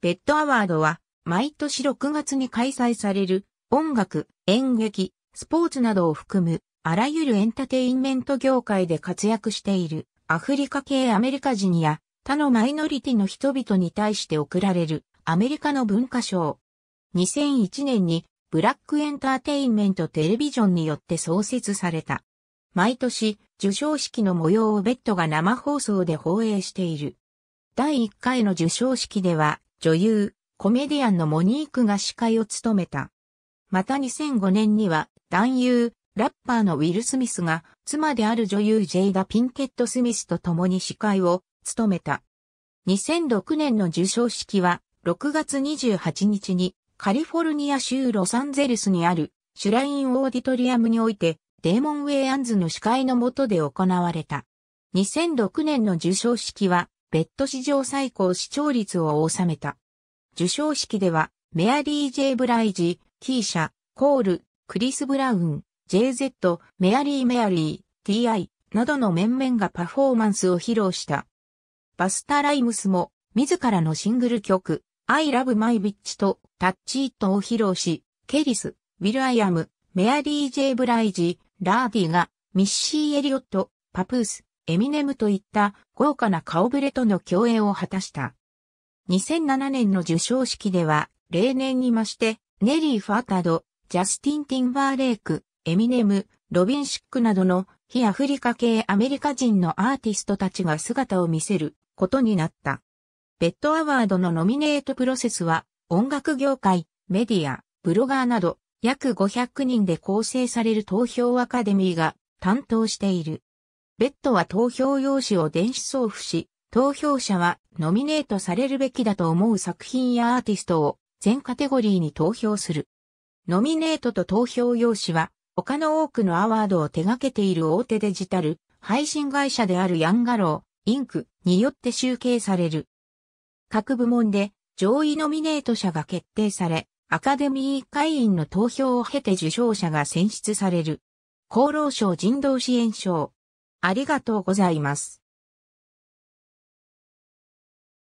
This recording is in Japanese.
ベッドアワードは毎年6月に開催される音楽、演劇、スポーツなどを含むあらゆるエンターテインメント業界で活躍しているアフリカ系アメリカ人や他のマイノリティの人々に対して贈られるアメリカの文化賞。2001年にブラックエンターテインメントテレビジョンによって創設された。毎年、受賞式の模様をベッドが生放送で放映している。第1回の受賞式では、女優、コメディアンのモニークが司会を務めた。また2005年には、男優、ラッパーのウィル・スミスが、妻である女優ジェイダ・ピンケット・スミスと共に司会を務めた。2006年の受賞式は、6月28日に、カリフォルニア州ロサンゼルスにある、シュラインオーディトリアムにおいて、デーモン・ウェイ・アンズの司会の下で行われた。2006年の受賞式は、 BET史上最高視聴率を収めた。受賞式では、メアリー・ジェイ・ブライジ、キーシャ、コール、クリス・ブラウン、 Jay-Z、メアリー・メアリー、TI などの面々がパフォーマンスを披露した。バスタ・ライムスも、自らのシングル曲、I Love My Bitch と Touch It を披露し、ケリス、ウィル・アイアム、メアリー・ジェイ・ブライジ、ラー・ディガ、ミッシー・エリオット、パプース、エミネムといった豪華な顔ぶれとの共演を果たした。2007年の受賞式では、例年に増して、ネリー・ファータド、ジャスティン・ティンバーレイク、エミネム、ロビン・シックなどの非アフリカ系アメリカ人のアーティストたちが姿を見せることになった。ベッドアワードのノミネートプロセスは音楽業界、メディア、ブロガーなど約500人で構成される投票アカデミーが担当している。ベッドは投票用紙を電子送付し、投票者はノミネートされるべきだと思う作品やアーティストを全カテゴリーに投票する。ノミネートと投票用紙は他の多くのアワードを手掛けている大手デジタル配信会社であるヤンガロー、インクによって集計される。各部門で上位ノミネート者が決定され、アカデミー会員の投票を経て受賞者が選出される。厚労省人道支援賞。ありがとうございます。